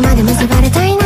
まで結ばれたいな。